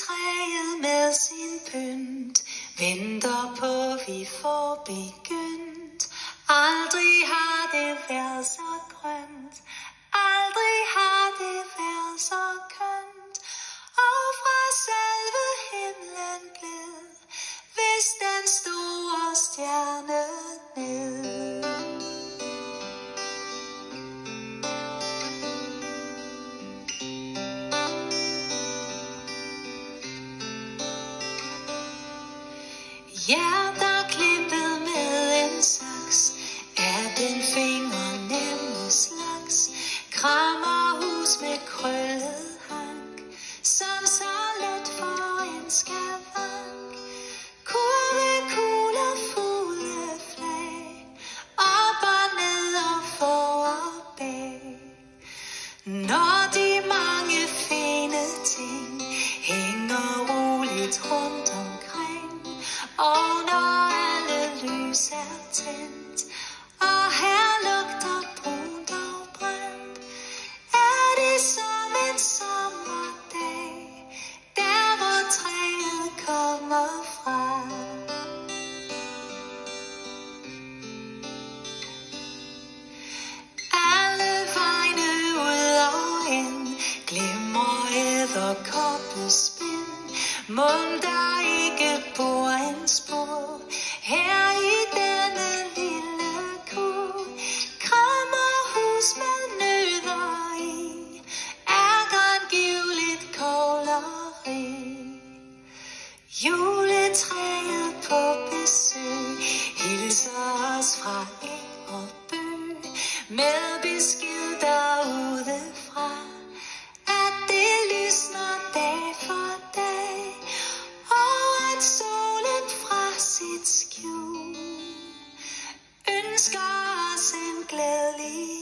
træet med sin pynt. Venter på vi får begyndt. Aldrig har det været så grønt. Aldrig Ja, Hjerter klippet med en saks. Er den finger nemme slags Krammerhus med krøllet Mund der ikke bor en Juletræet på besøg Hilser os fra Eng og Bø Med besked derudefra At det lysner dag for dag Og at solen fra sit skjul Ønsker os en glædelig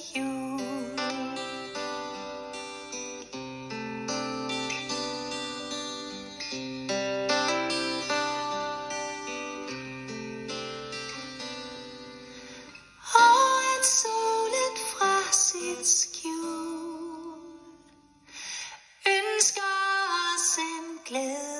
glue.